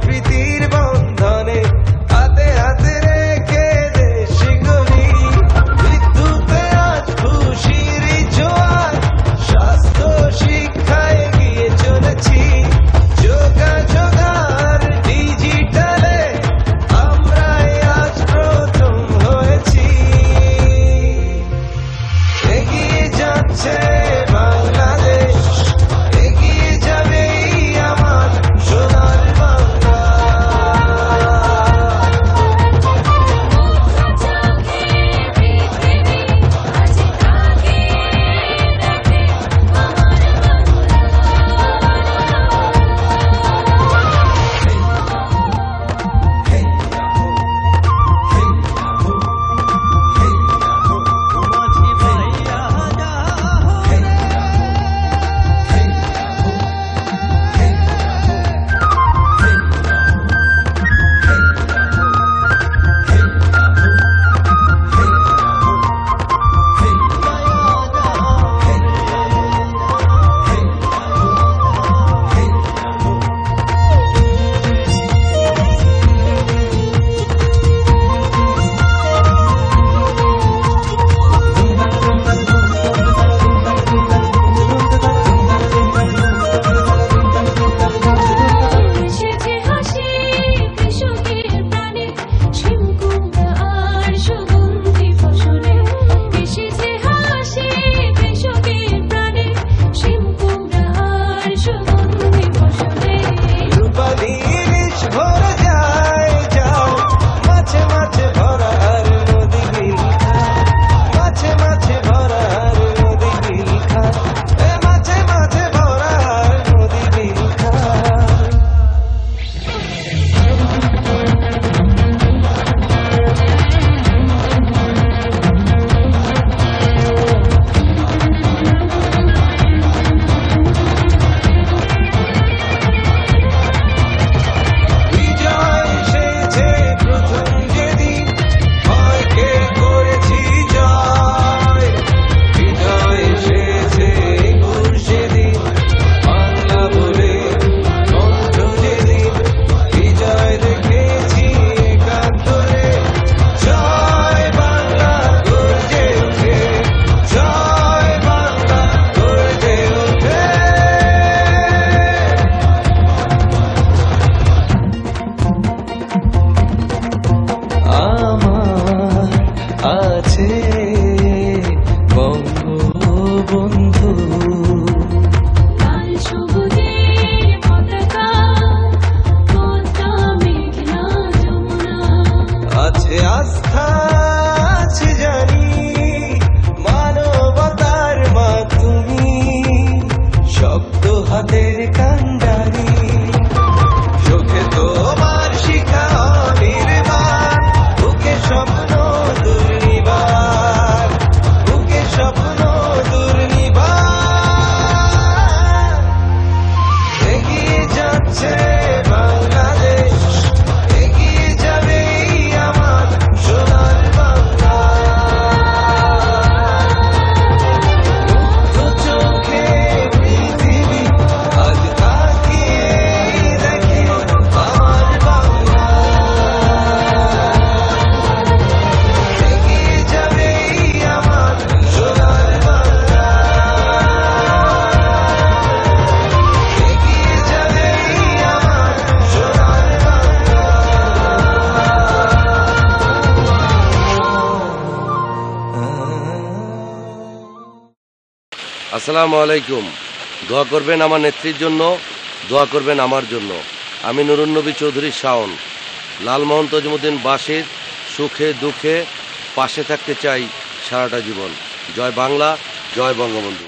প্রকৃতির mate, mate. আসসালামু আলাইকুম। দোয়া করবেন আমার নেত্রীর জন্য, দোয়া করবেন আমার জন্য। আমি নুরুন্নবী চৌধুরী শাওন, লালমোহন তজমুদ্দিন বাসির সুখে দুঃখে পাশে থাকতে চাই সারাটা জীবন। জয় বাংলা, জয় বঙ্গবন্ধু।